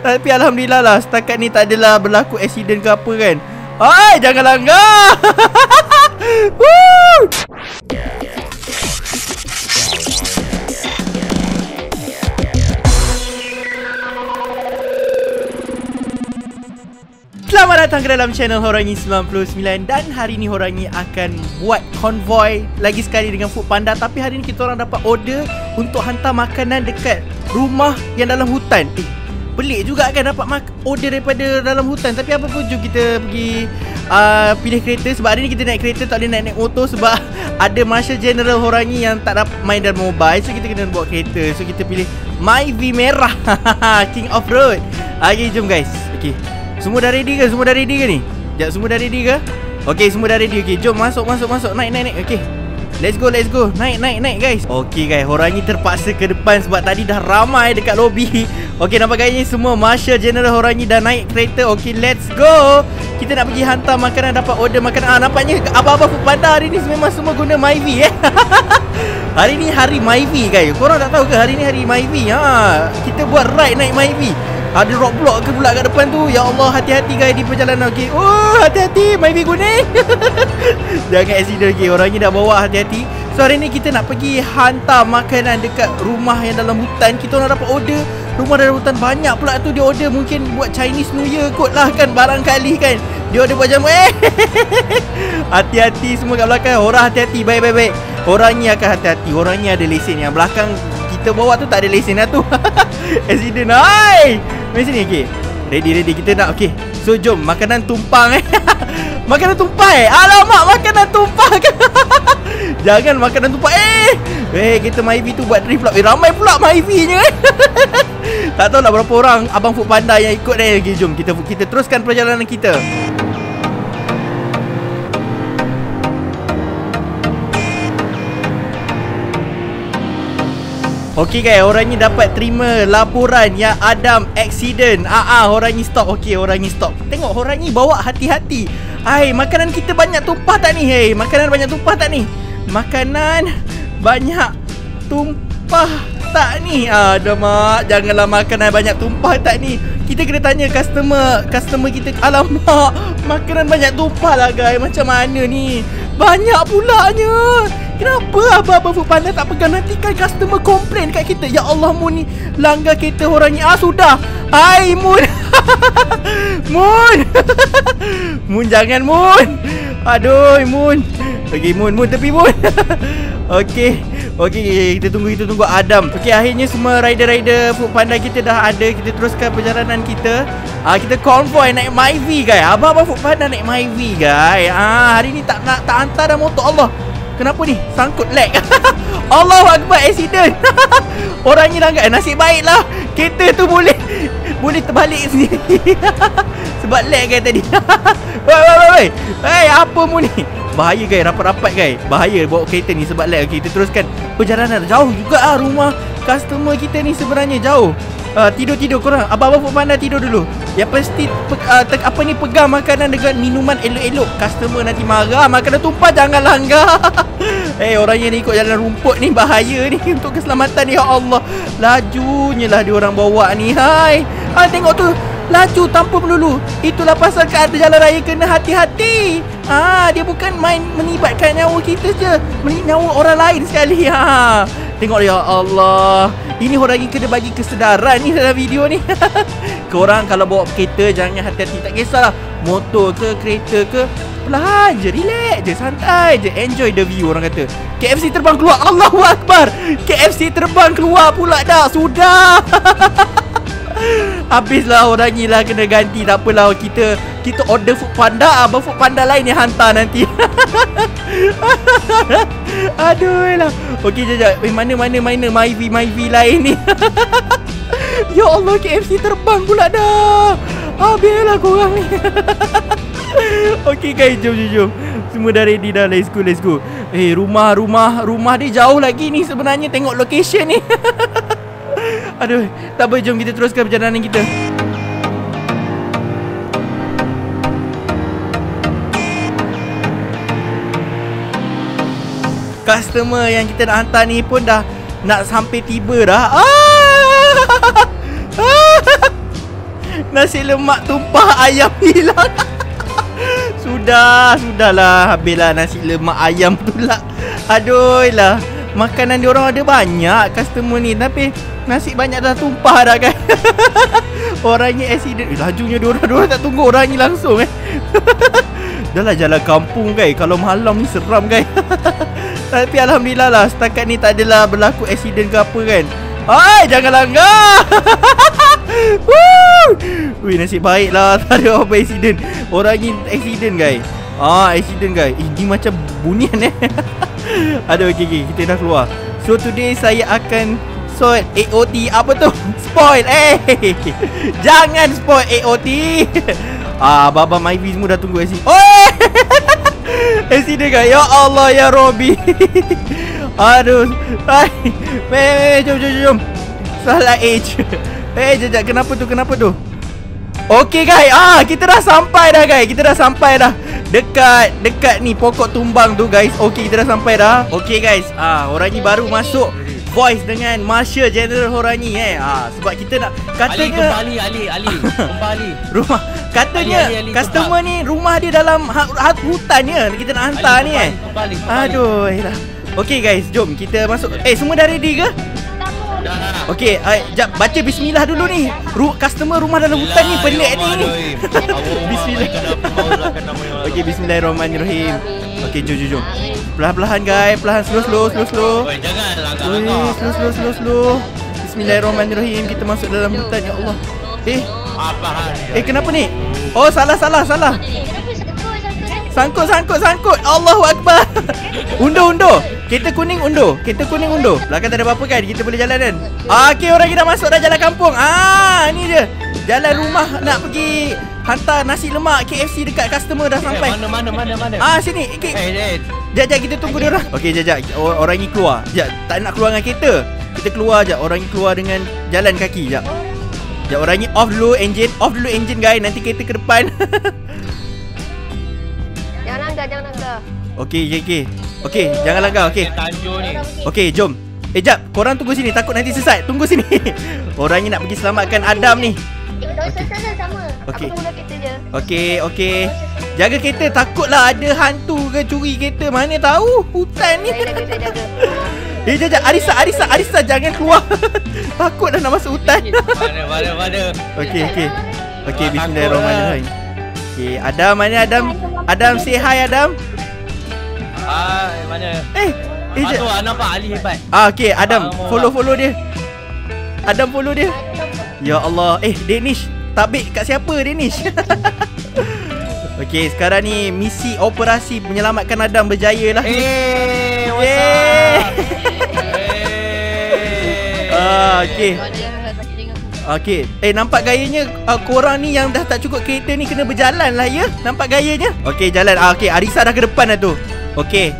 Tapi Alhamdulillah lah Setakat ni tak adalah berlaku accident ke apa kan. Hai jangan langgar. Woo! Selamat datang ke dalam channel Horangi 99 Dan hari ni Horangi akan buat konvoy Lagi sekali dengan Food Panda. Tapi hari ni kita orang dapat order Untuk hantar makanan dekat rumah yang dalam hutan. Eh, pelik juga kan dapat order daripada dalam hutan Tapi apa pun jom kita pergi uh, pilih kereta Sebab hari ni kita naik kereta tak boleh naik-naik motor Sebab ada Marshal General Horangi yang tak dapat main dalam mobile So kita kena bawa kereta So kita pilih Myvi merah King of Road Okay jom guys Okay semua dah ready ke? Semua dah ready ke ni? Sekejap, semua dah ready ke? Okay, semua dah ready. Okay, jom masuk, masuk, masuk. Naik, naik, naik. Okay. Let's go, let's go. Naik, naik, naik guys. Okay guys, orang ni terpaksa ke depan sebab tadi dah ramai dekat lobby. Okay, nampak gaya ni semua Marshal General orang ni dah naik kereta. Okay, let's go. Kita nak pergi hantar makanan, dapat order makanan. Ah, nampaknya apa-apa food panda hari ni memang semua guna Myvi eh. hari ni hari Myvi guys. Korang tak tahu ke hari ni hari Myvi? Ha, kita buat ride naik Myvi. Ada roadblock ke pula kat depan tu? Ya Allah hati-hati guys di perjalanan Okay Oh hati-hati Maybe kuning Jangan accident okay Orang ni dah bawa hati-hati. So hari ni kita nak pergi Hantar makanan dekat rumah yang dalam hutan. Kita nak dapat order Rumah dalam hutan. Banyak pula tu Dia order mungkin buat Chinese New Year kot lah kan? Barangkali kan? Dia order buat jamu Eh Hati-hati semua kat belakang. Orang hati-hati Baik-baik-baik. Orang ni akan hati-hati. Orang ni ada lesen Yang belakang kita bawa tu tak ada lesen lah tu. Accident Hai Mari sini okay Ready ready kita nak okay So jom makanan tumpang eh. Makanan tumpang eh. Alamak makanan tumpang. Jangan makanan tumpang eh. Eh kita Myvi tu buat drift pula. Eh ramai pula Myvi nya eh. Tak tahu lah berapa orang Abang Food Panda yang ikut ni okay, Jom kita kita teruskan perjalanan kita Okey guys, orang ni dapat terima laporan yang Adam accident. Ah ah, orang ni stop. Okey, orang ni stop. Tengok orang ni bawa hati-hati. Hai, makanan kita banyak tumpah tak ni? Hei, makanan banyak tumpah tak ni? Makanan banyak tumpah tak ni? Aduh mak, janganlah makanan banyak tumpah tak ni. Kita kena tanya customer, customer kita. Alamak, makanan banyak tumpah lah guys. Macam mana ni? Banyak pulanya. Kenapa abang-abang food panda tak pegang? Nanti kan customer komplain kat kita. Ya Allah Mun ni langgar kereta orang ni. Ah sudah. Hai Mun. Mun. Mun jangan Mun. Aduh Mun. Okay Mun Mun tepi Mun. Okay Okay kita tunggu kita tunggu Adam. Okay akhirnya semua rider-rider food panda kita dah ada. Kita teruskan perjalanan kita. Ah Kita convoy naik Myvi guys. Abang-abang food panda naik Myvi guys. Ah Hari ni tak nak tak hantar dah motor. Allah Kenapa ni? Sangkut lag. Allahu Akbar accident. Orang ni langgar Nasib baik lah Kereta tu boleh Boleh terbalik sendiri Sebab lag kan tadi. Woi woi woi Hei apa mu ni? Bahaya guys. Rapat-rapat guys. Bahaya bawa kereta ni sebab lag. Kita teruskan Perjalanan. Jauh juga lah rumah Customer kita ni sebenarnya jauh Tidur-tidur korang Abang-abang Food Panda tidur dulu. Yang pasti uh, Apa ni Pegang makanan dengan minuman elok-elok. Customer nanti marah Makanan tumpah jangan langgar. Eh hey, orang yang ikut jalan rumput ni Bahaya ni Untuk keselamatan Ya Allah. Lajunya lah dia orang bawa ni Hai. Ha, Tengok tu Laju tanpa melulu. Itulah pasal kat jalan raya Kena hati-hati Ha, dia bukan main menibatkan nyawa kita je. Menibat nyawa orang lain sekali. Ha. Tengok ya Allah. Ini orang yang kena bagi kesedaran ni dalam video ni. Korang kalau bawa kereta Jangan hati-hati. Tak kisahlah Motor ke kereta ke. Perlahan je Relax je Santai je. Enjoy the view orang kata. KFC terbang keluar. Allahu Akbar. KFC terbang keluar pula dah. Sudah Habislah orang ni lah kena ganti. Tak apalah kita Kita order food panda. Abang food panda lain yang hantar nanti. Aduh lah Okey jap Eh mana mana mana? Myvi Myvi lain ni. Ya Allah KFC terbang pula dah. Habislah korang ni. Okey guys jom jom jom. Semua dah ready dah. Let's go let's go. Eh rumah rumah Rumah dia jauh lagi ni sebenarnya. Tengok location ni Aduh, tak apa jom kita teruskan perjalanan kita. Customer yang kita nak hantar ni pun dah nak sampai tiba dah. Ah! Nasi lemak tumpah ayam hilang Sudah Sudahlah Habislah nasi lemak ayam pula Aduh lah Makanan diorang ada banyak Customer ni. Tapi Nasi banyak dah tumpah dah kan. Orangnya accident. Eh, Lajunya diorang Diorang tak tunggu orang ni langsung eh. Dah lah jalan kampung guys. Kalau malam ni seram guys. Tapi Alhamdulillah lah Setakat ni tak adalah berlaku accident ke apa kan. Hai jangan langgar. Wih nasib baik lah Tak ada apa accident. Orang ni accident guys Ah accident guys. Eh ni macam bunian eh. Aduh okay, okay Kita dah keluar. So today saya akan Sort AOT Apa tu? Spoil Eh. Jangan spoil AOT Ah Baba Myvi semua dah tunggu sini Oh Accident guys. Ya Allah ya Robby Aduh. Hai. Meh jom jom jom. Salah age. Eh jap kenapa tu? Kenapa tu? Okay guys. Ah kita dah sampai dah guys. Kita dah sampai dah Dekat Dekat ni pokok tumbang tu guys. Okay kita dah sampai dah. Okay guys. Ah orang ni baru masuk Voice dengan Marshal General Horangi eh. Ah, Sebab kita nak Katanya Ali kembali Ali Ali. Kembali Rumah Katanya Ali, Ali, Ali, Customer ni Rumah dia dalam ha, ha, Hutan ni Kita nak hantar Ali, ni eh. Kembali, kembali. Aduh lah. Okay guys. Jom kita masuk. Eh semua dah ready ke? Okay uh, Jap baca bismillah dulu ni. Ru Customer rumah dalam hutan ni Pelik ni. Bismillah. Okay bismillahirrahmanirrahim. Okay jom jom jom. Perlahan-perlahan guys. Perlahan slow slow slow slow. Oi, jangan langgar slow slow slow slow. Bismillahirrahmanirrahim. Kita masuk dalam hutan ya Allah. Eh. Apa hal? Eh kenapa ni? Oh salah salah salah. Sangkut sangkut? Sangkut Allahu Akbar. Undur undur Kereta kuning undur Kereta kuning undur Belakang tak ada apa-apa kan? Kita boleh jalan kan? Ah, Okay orang kita masuk dah jalan kampung. Ah ni dia. Jalan rumah nak pergi Hantar nasi lemak KFC dekat customer dah sampai. Mana mana mana mana? Ah sini. Okay. Eh, eh. Jap jap kita tunggu dia orang. Okay jap jap. O- Orang ni keluar. Jap tak nak keluar dengan kereta. Kita keluar jap. Orang ni keluar dengan Jalan kaki jap. Jap orang ni off dulu engine. Off dulu engine guys. Nanti kereta ke depan. Jangan langgar, jangan langgar. Okay okay okay Okay jangan langgar okay Dia Tanjung ni. Okay jom. Eh jap Korang tunggu sini Takut nanti sesat. Tunggu sini. Orang ni nak pergi selamatkan Adam ni. Eh, tak usah sama. Okey. Aku tunggu kereta je. Okay okay Jaga kereta Takutlah ada hantu ke curi kereta. Mana tahu Hutan ni. Jaga, saya jaga. Eh jap jap. Arisa Arisa Arisa jangan keluar. Takut dah nak masuk hutan. Mana mana mana? Okay okay Okay Ah, bismillahirrahmanirrahim. Okay Adam mana Adam? Adam say hi Adam Ah, mana? Eh Eh Ah, tu ah, nampak Ali hebat. Ah okay Adam Ah, Follow follow dia. Adam follow dia. Ya Allah. Eh Danish Tabik kat siapa Danish? Okay sekarang ni Misi operasi Menyelamatkan Adam berjaya lah. Eh, what's up? Eh. Ah, okay Okay Eh nampak gayanya uh, Korang ni yang dah tak cukup kereta ni Kena berjalan lah ya? Nampak gayanya? Okay jalan. Ah, Okay Arisa dah ke depan dah tu Okay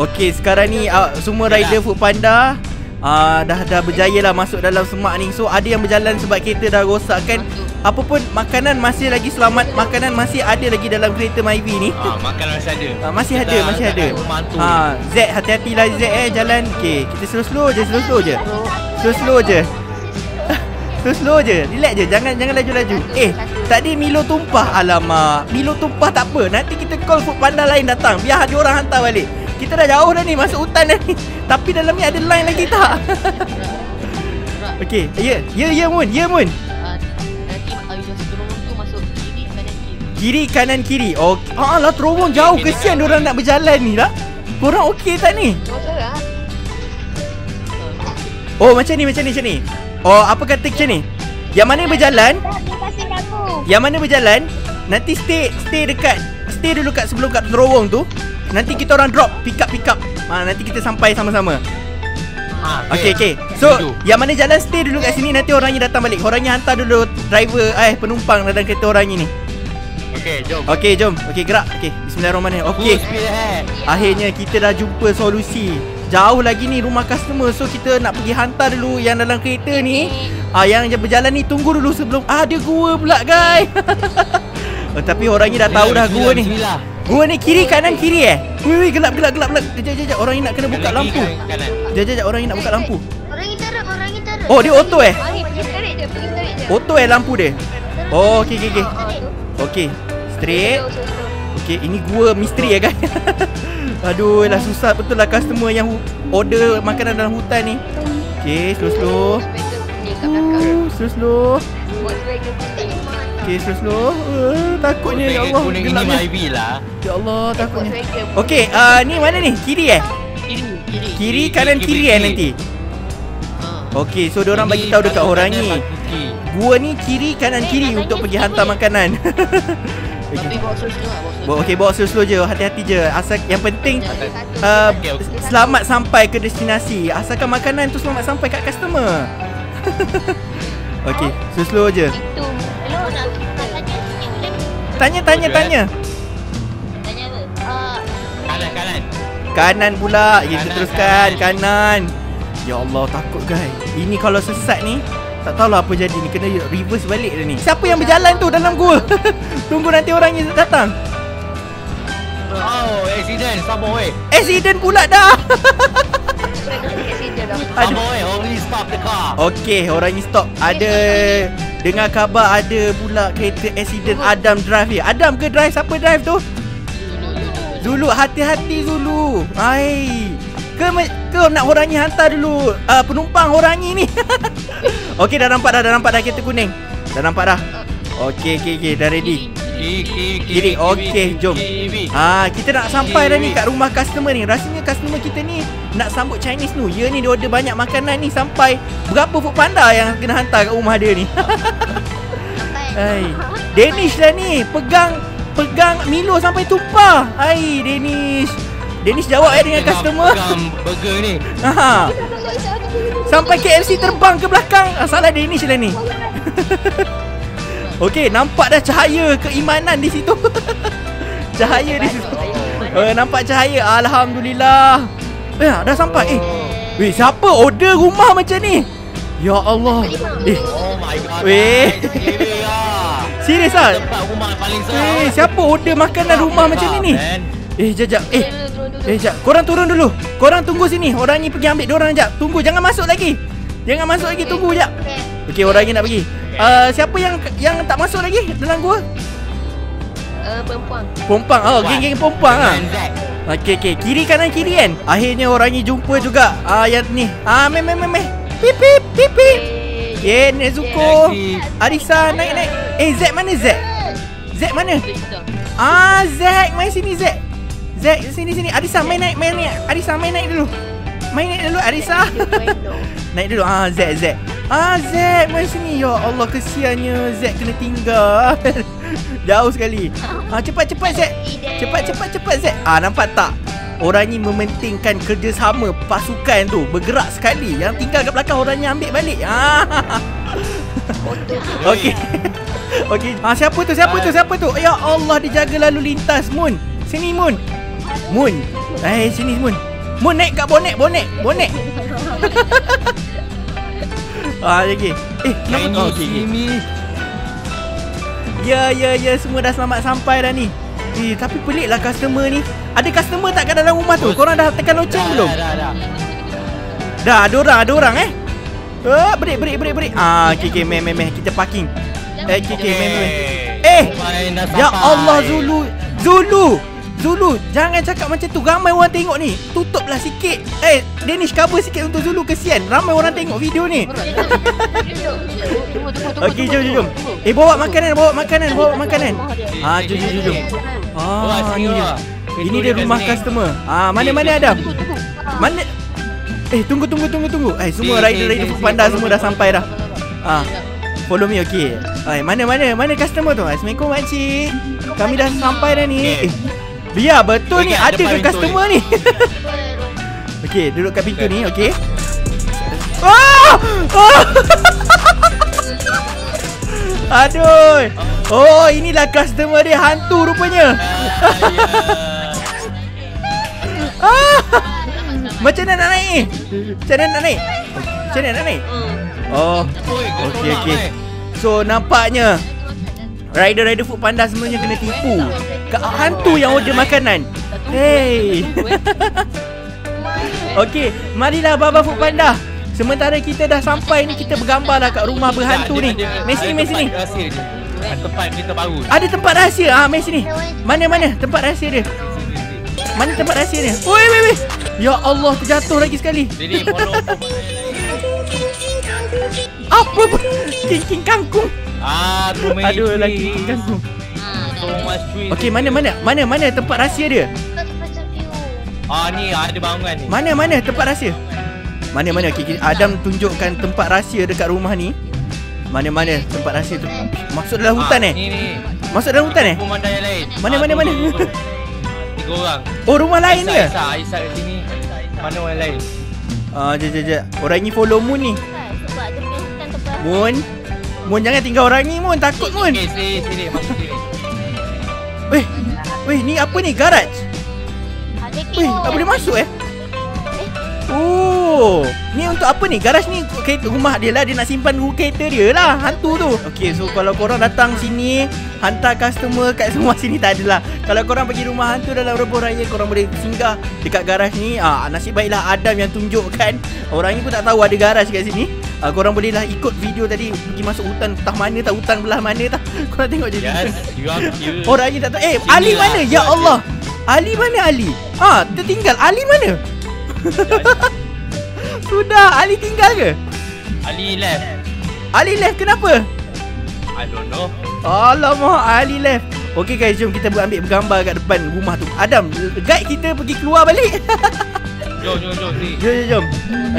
Okay sekarang ni uh, Semua rider food panda uh, Dah dah berjaya lah Masuk dalam semak ni So ada yang berjalan Sebab kereta dah rosak kan Apa pun Makanan masih lagi selamat Makanan masih ada lagi Dalam kereta Myvi ni Ah, makanan masih ada. Ah, masih ada, masih ada. nak Membantu. Ha, Z hati-hatilah Z eh jalan. Okey, kita slow-slow je, slow-slow je. Slow-slow je. Slow-slow je. Relax je. Jangan jangan laju-laju. Eh, tadi Milo tumpah. Alamak. Milo tumpah tak apa. Nanti kita call food panda lain datang. Biar dia orang hantar balik. Kita dah jauh dah ni masuk hutan dah ni. Tapi dalam ni ada line lagi tak? Okey, ya. Ya ya ya Mun. Ah, uh, you just turun tu masuk kiri kanan kiri. Oh, ah lah terowong jauh. Kesian dia orang nak berjalan ni lah. Korang okey tak ni? Oh macam ni macam ni macam ni Oh apa kata macam ni? Yang mana berjalan. Yang mana berjalan? Nanti stay Stay dekat Stay dulu kat sebelum kat terowong tu. Nanti kita orang drop Pick up pick up. Ha, Nanti kita sampai sama-sama. Ah, Okay okay So Itu. Yang mana jalan stay dulu kat sini. Nanti orangnya datang balik. Orangnya hantar dulu Driver Eh penumpang dalam kereta orangnya ni Okay, jom. Okay jom. Okay gerak. Okay Bismillahirrahmanirrahim. Okay. Akhirnya kita dah jumpa solusi Jauh lagi ni rumah customer So kita nak pergi hantar dulu Yang dalam kereta ni ah, Yang berjalan ni Tunggu dulu sebelum ah, Ada gua pula guys oh, Tapi orangnya dah tahu dah gua ni. Gua ni kiri kanan kiri eh Wih wih gelap gelap gelap gelap Jap jap jap Orang ni nak kena buka lampu. Jap jap jap Orang ni nak buka lampu Orang ni teruk, orang ni teruk. Oh, dia auto eh? Mari pergi straight je, pergi straight je. Auto eh lampu dia Oh, okey okey okey. Okey. Straight. Okey, ini gua misteri ya guys. Aduh, lah susah betul lah customer yang order makanan dalam hutan ni. Okey, slow slow. Volkswagen kuning kat belakang. Uh, slow slow. Volkswagen. Uh, takutnya ya Allah. Kuning ini lah. Ya Allah, takutnya. Volkswagen. Okey, uh, ni mana ni? Kiri eh? Kiri, kiri. Kiri kanan kiri, eh nanti. Ha. Okey, so diorang bagi tahu dekat orang ni. Gua ni kiri kanan kiri untuk pergi hantar makanan. Tapi bawa slow-slow lah, bawa slow. Bawa okey bawa slow-slow je, hati-hati je. Asal yang penting uh, selamat sampai ke destinasi. Asalkan makanan tu selamat sampai kat customer. okey, slow-slow je. Tanya? Tanya tanya apa? Ah, Kanan kanan. Kanan pula. Kita teruskan kanan. Ya Allah, takut guys. Ini kalau sesat ni tak tahulah apa jadi ni Kena reverse balik dah ni Siapa yang berjalan tu dalam gua Tunggu nanti orangnya datang Oh, accident. Sabar weh. Accident pula dah accident dah. Aduh. Sabar weh. Only stop the car. Okey, orang ni stop. Ada dengar khabar ada pula kereta accident Adam drive ni. Adam ke drive? Siapa drive tu? Zulu, hati-hati Zulu. Ai. Ke ke nak Horangi hantar dulu uh, penumpang Horangi ni. Okey, dah nampak dah, dah nampak dah kereta kuning. Dah nampak dah. Okey, okey, okey, dah ready. Kiri kiri Kiri, okey, jom. Ah, kita nak sampai dah ni kat rumah customer ni. Rasanya customer kita ni nak sambut Chinese New Year ni dia order banyak makanan ni sampai berapa food panda yang kena hantar kat rumah dia ni. Hai. Danish lah ni. Pegang pegang Milo sampai tumpah. Hai, Danish. Danish jawab eh dengan customer. pegang burger ni. Ha. Sampai KFC terbang ke belakang. Ah, salah Danish lah ni. Okey, nampak dah cahaya keimanan di situ. cahaya di situ. Oh, nampak cahaya. Alhamdulillah. Eh, dah sampai. Eh, weh, siapa order rumah macam ni? Ya Allah. Eh, Oh my god. Weh. lah. serius ah? Tempat rumah paling Eh, siapa order makanan rumah macam ni ni? Eh, jap, Eh, eh, jap. Korang turun dulu. Korang tunggu sini. Orang ni pergi ambil diorang jap. Tunggu, jangan masuk lagi. Jangan masuk lagi, tunggu jap. Okey, orang ni nak pergi. Uh, siapa yang yang tak masuk lagi dalam gua? Uh, perempuan. Pompang. Oh, geng-geng pompang ah. Okey, okey. Kiri kanan kiri kan? Akhirnya orang ni jumpa juga. Ah, yang ni. Ah, meh meh meh meh. Pip pip pip pip. Ye, Nezuko. Arisa naik naik. Eh, Z mana Z? Z mana? Ah, Zack, main sini Zack. Zack, sini sini. Arisa main naik, main naik. Arisa main naik dulu. Main naik dulu Arisa. naik dulu. Ah, Zack, Zack. Ah, Zack, main sini. Ya Allah, kesiannya Zack kena tinggal. Jauh sekali. Ah, cepat cepat Zack. Cepat cepat cepat Zack. Ah, nampak tak? Orang ni mementingkan kerjasama pasukan tu Bergerak sekali Yang tinggal kat belakang orang ni ambil balik ah. Okey Okey ah, Siapa tu siapa tu siapa tu Ya Allah dia jaga lalu lintas Moon Sini Moon Moon Eh sini Moon Moon naik kat bonek bonek bonek Ah lagi Eh Can kenapa oh, okey, see okey. me? Ya ya ya semua dah selamat sampai dah ni Eh tapi pelik lah customer ni Ada customer tak kat dalam rumah tu Bos. Korang dah tekan loceng belum Dah, dah, dah. Dah ada orang ada orang eh Oh, break break break break. Ah, okey okey meh meh meh kita parking. Eh, okey okey meh meh. meh. Eh, Ya. Allah Zulu. Zulu. Zulu, jangan cakap macam tu. Ramai orang tengok ni. Tutuplah sikit. Eh, Danish cover sikit untuk Zulu kesian. Ramai orang tengok video ni. Okey, jom jom jom. Eh, bawa makanan, bawa makanan, bawa makanan. Ah, jom jom jom. Ah, sini ni dia. Ini dia rumah customer. Ah, mana mana Adam? Mana Eh, tunggu tunggu tunggu tunggu. Eh, semua Sini, rider sini, rider sini, food panda semua dah sampai dah. Ah. Follow me okey. Ai, mana mana mana customer tu? Assalamualaikum makcik. Kami dah sampai dah ni. Okey. Eh, biar betul ni Okey, ada ke customer ni? okey, duduk kat pintu ni, okey. Ah! Ah! Aduh. Oh, inilah customer dia hantu rupanya. Ah! Macam mana nak naik ni? Macam mana nak naik? Macam mana nak naik? Oh, okey okey. So nampaknya rider-rider food panda sebenarnya kena tipu. Ke hantu yang order makanan. Hey. Okey, marilah Baba Food Panda. Sementara kita dah sampai ni kita bergambarlah kat rumah berhantu ni. Sini, mai sini. Kat tempat kita baru. Ada tempat rahsia. Ah, mai sini. Mana mana tempat rahsia dia? Mana tempat rahsia dia? Oi, wei, wei. Ya Allah, terjatuh lagi sekali. Follow Apa? King king kangkung. Ah, Aduh, lagi king kangkung. Okey, mana mana? Mana mana tempat rahsia dia? Ah ni ada bangunan ni. Mana mana tempat rahsia? Mana mana? Okey, okay, Adam tunjukkan tempat rahsia dekat rumah ni. Mana mana tempat rahsia tu? Masuk dalam hutan ah, eh? Ni ni. Masuk dalam hutan eh? Pemandangan yang lain. Mana, Ah, mana, tu, mana? Tiga orang. Oh, rumah lain dia. Aisyah, Aisyah kat sini. Mana orang lain? Ah, jap jap jap. Orang ni follow Moon ni. Sebab dia punya hutan tempat Moon. Moon jangan tinggal orang ni Moon. Takut Moon. Okey, sini sini masuk. Weh, ni apa ni? Garaj. Ada Weh, tak boleh masuk eh? Oh, ni untuk apa ni? Garaj ni kereta rumah dia lah. Dia nak simpan kereta dia lah. Hantu tu. Okay, so kalau korang datang sini Hantar customer kat semua sini tak adalah. Kalau korang pergi rumah hantu dalam Rebus Raya Korang boleh singgah dekat garaj ni. Ah, Nasib baiklah Adam yang tunjukkan. Orang ni pun tak tahu ada garaj kat sini ah, Korang boleh lah ikut video tadi Pergi masuk hutan Entah mana tak Hutan belah mana tak Korang tengok je Yes. Orang ni tak tahu Eh, Sini Ali lah, mana? Ya. Allah Ali mana Ali? Ha, tertinggal Ali mana? Sudah, Ali tinggal ke? Ali left. Ali left kenapa? I don't know. Alamak, Ali left. Okey guys, jom kita ambil gambar kat depan rumah tu. Adam, guide kita pergi keluar balik. Jom jom jom ni. jom, jom, jom.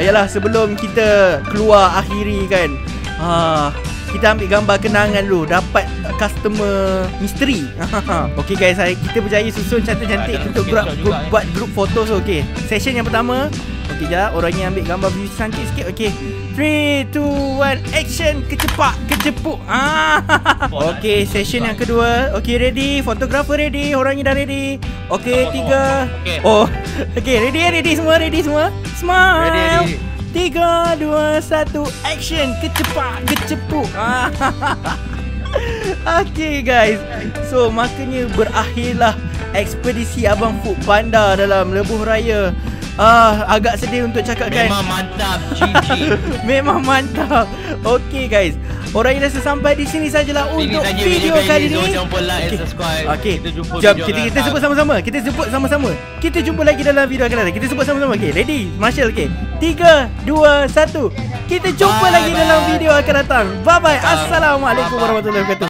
Ayolah, sebelum kita keluar akhiri kan. Ha, kita ambil gambar kenangan dulu. Dapat customer misteri. Okey guys, saya kita berjaya susun cantik-cantik Ada untuk grup, grup, buat group foto so okey. Session yang pertama. Okey, jap. Orang ni ambil gambar view cantik sikit. Okey. 3 2 1 action. Kecepak, kecepuk. Ah. Okey, session yang kedua. Okey, ready. Fotografer ready. Orangnya dah ready. Okey, tiga. Oh. Okey, ready ready semua, ready semua. Smile. Ready, ready. Tiga, dua, satu, action Kecepak, kecepuk Ah, Okay guys So maknanya berakhirlah Ekspedisi Abang Food Panda dalam Lebuh Raya Ah, agak sedih untuk cakapkan Memang mantap. GG. Memang mantap Okay guys Orang yang rasa sampai di sini sajalah Ini untuk saja video kali ni Jangan lupa like and subscribe. Okey. Kita jumpa Jom kita kita sebut sama-sama. Kita sebut sama-sama. Kita jumpa lagi dalam video akan datang. Kita sebut sama-sama. Okey, ready? Marshall okey. 3 2 1. Kita jumpa Bye, lagi bye. dalam video akan datang. Bye bye. Bye. Assalamualaikum warahmatullahi wabarakatuh.